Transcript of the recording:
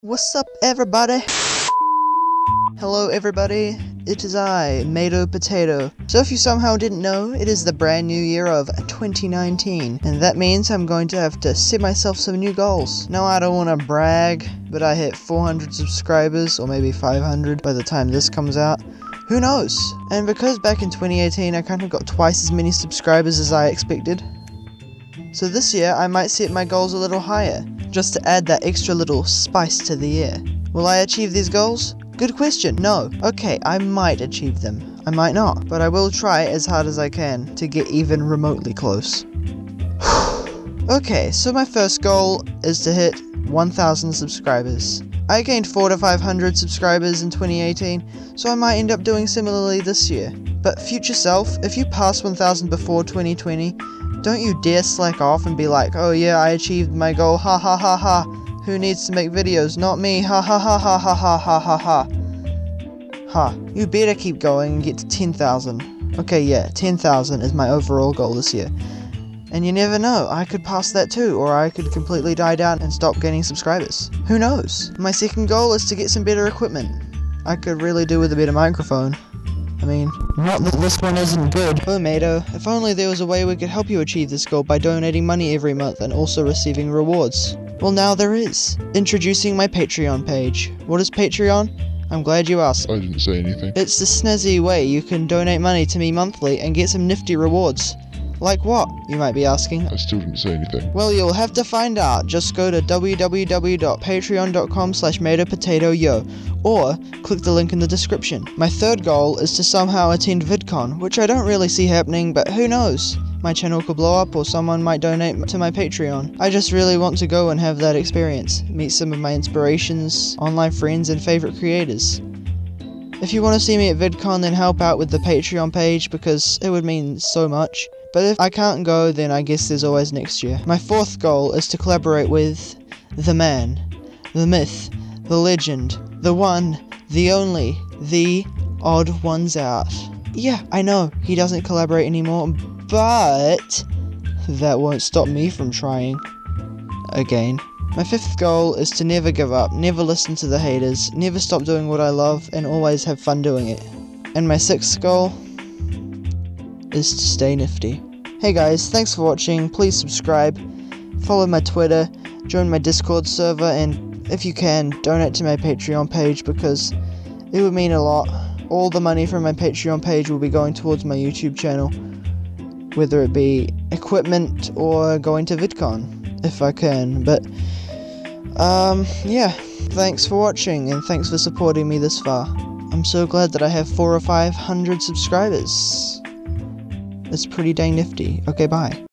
What's up, everybody? Hello, everybody. It is I, Mato Potato. So, if you somehow didn't know, it is the brand new year of 2019, and that means I'm going to have to set myself some new goals. No, I don't want to brag, but I hit 400 subscribers, or maybe 500 by the time this comes out. Who knows? And because back in 2018 I kind of got twice as many subscribers as I expected, so this year I might set my goals a little higher just to add that extra little spice to the year. Will I achieve these goals? Good question. No. Okay, I might achieve them. I might not, but I will try as hard as I can to get even remotely close. okay, so my first goal is to hit 1000 subscribers. I gained 4 to 500 subscribers in 2018, so I might end up doing similarly this year. But future self, if you pass 1000 before 2020, don't you dare slack off and be like, oh yeah, I achieved my goal, ha ha ha ha. Who needs to make videos? Not me, ha ha ha ha ha ha ha ha ha. Ha, you better keep going and get to 10,000. Okay, yeah, 10,000 is my overall goal this year. And you never know, I could pass that too, or I could completely die down and stop gaining subscribers. Who knows? My second goal is to get some better equipment. I could really do with a better microphone. I mean, not that this one isn't good. Oh, Mato, if only there was a way we could help you achieve this goal by donating money every month and also receiving rewards. Well, now there is. Introducing my Patreon page. What is Patreon? I'm glad you asked. I didn't say anything. It's the snazzy way you can donate money to me monthly and get some nifty rewards. Like what, you might be asking? I still didn't say anything. Well, you'll have to find out. Just go to www.patreon.com slash matopotatoyo or click the link in the description. My third goal is to somehow attend VidCon, which I don't really see happening, but who knows? My channel could blow up or someone might donate to my Patreon. I just really want to go and have that experience, meet some of my inspirations, online friends, and favorite creators. If you want to see me at VidCon, then help out with the Patreon page because it would mean so much. But if I can't go, then I guess there's always next year. My fourth goal is to collaborate with the man, the myth, the legend, the one, the only, the odd ones out. Yeah, I know, he doesn't collaborate anymore, but that won't stop me from trying. Again. My fifth goal is to never give up, never listen to the haters, never stop doing what I love, and always have fun doing it. And my sixth goal is to stay nifty. Hey guys, thanks for watching. Please subscribe, follow my Twitter, join my Discord server, and if you can, donate to my Patreon page because it would mean a lot. All the money from my Patreon page will be going towards my YouTube channel, whether it be equipment or going to VidCon, if I can. But, um, yeah, thanks for watching and thanks for supporting me this far. I'm so glad that I have four or five hundred subscribers. It's pretty dang nifty. Okay, bye.